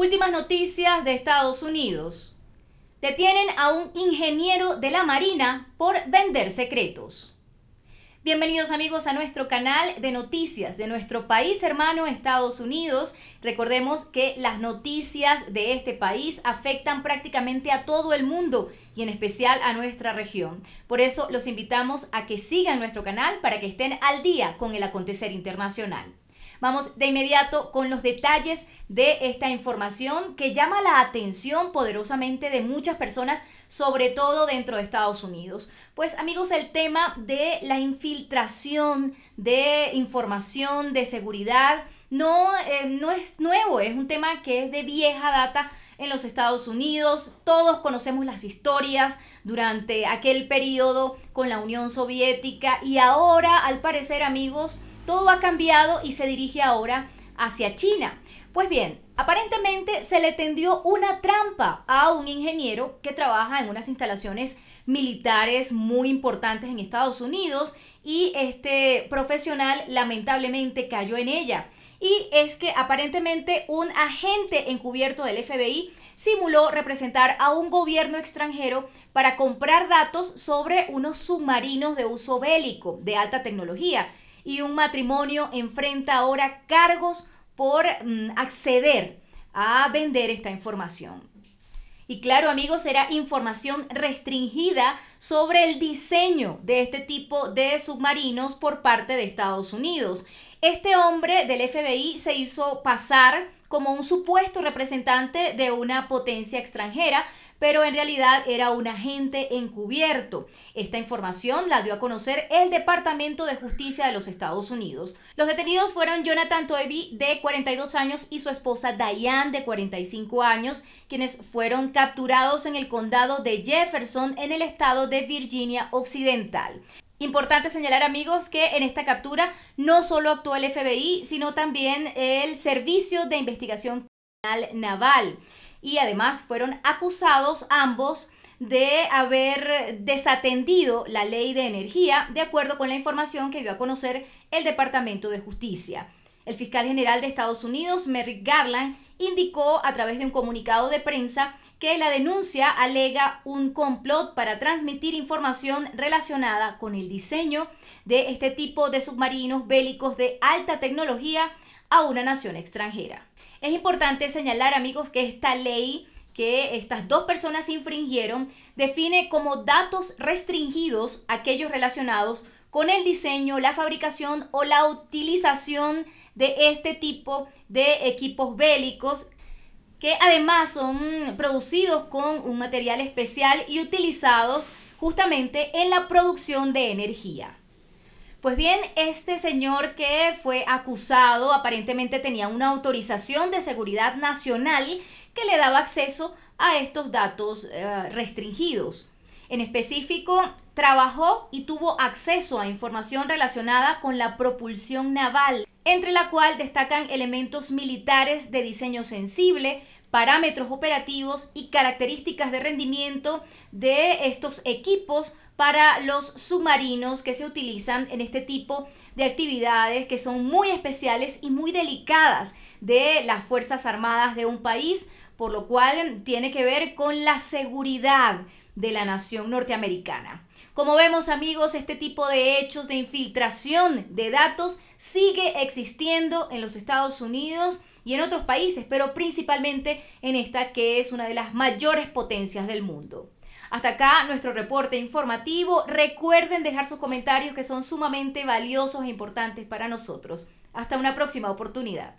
Últimas noticias de Estados Unidos. Detienen a un ingeniero de la Marina por vender secretos. Bienvenidos amigos a nuestro canal de noticias de nuestro país hermano Estados Unidos. Recordemos que las noticias de este país afectan prácticamente a todo el mundo y en especial a nuestra región. Por eso los invitamos a que sigan nuestro canal para que estén al día con el acontecer internacional. Vamos de inmediato con los detalles de esta información que llama la atención poderosamente de muchas personas, sobre todo dentro de Estados Unidos. Pues amigos, el tema de la infiltración de información de seguridad no, eh, no es nuevo, es un tema que es de vieja data en los Estados Unidos. Todos conocemos las historias durante aquel periodo con la Unión Soviética y ahora, al parecer, amigos, todo ha cambiado y se dirige ahora hacia China. Pues bien, aparentemente se le tendió una trampa a un ingeniero que trabaja en unas instalaciones militares muy importantes en Estados Unidos y este profesional lamentablemente cayó en ella. Y es que aparentemente un agente encubierto del FBI simuló representar a un gobierno extranjero para comprar datos sobre unos submarinos de uso bélico de alta tecnología y un matrimonio enfrenta ahora cargos por mm, acceder a vender esta información. Y claro, amigos, era información restringida sobre el diseño de este tipo de submarinos por parte de Estados Unidos. Este hombre del FBI se hizo pasar como un supuesto representante de una potencia extranjera pero en realidad era un agente encubierto. Esta información la dio a conocer el Departamento de Justicia de los Estados Unidos. Los detenidos fueron Jonathan Toby, de 42 años, y su esposa Diane, de 45 años, quienes fueron capturados en el condado de Jefferson, en el estado de Virginia Occidental. Importante señalar amigos que en esta captura no solo actuó el FBI, sino también el Servicio de Investigación Naval y además fueron acusados ambos de haber desatendido la ley de energía, de acuerdo con la información que dio a conocer el Departamento de Justicia. El fiscal general de Estados Unidos, Merrick Garland, indicó a través de un comunicado de prensa que la denuncia alega un complot para transmitir información relacionada con el diseño de este tipo de submarinos bélicos de alta tecnología a una nación extranjera. Es importante señalar, amigos, que esta ley que estas dos personas infringieron define como datos restringidos aquellos relacionados con el diseño, la fabricación o la utilización de este tipo de equipos bélicos que además son producidos con un material especial y utilizados justamente en la producción de energía. Pues bien, este señor que fue acusado aparentemente tenía una autorización de seguridad nacional que le daba acceso a estos datos eh, restringidos. En específico, trabajó y tuvo acceso a información relacionada con la propulsión naval, entre la cual destacan elementos militares de diseño sensible, parámetros operativos y características de rendimiento de estos equipos para los submarinos que se utilizan en este tipo de actividades que son muy especiales y muy delicadas de las Fuerzas Armadas de un país, por lo cual tiene que ver con la seguridad de la nación norteamericana. Como vemos amigos, este tipo de hechos de infiltración de datos sigue existiendo en los Estados Unidos y en otros países, pero principalmente en esta que es una de las mayores potencias del mundo. Hasta acá nuestro reporte informativo. Recuerden dejar sus comentarios que son sumamente valiosos e importantes para nosotros. Hasta una próxima oportunidad.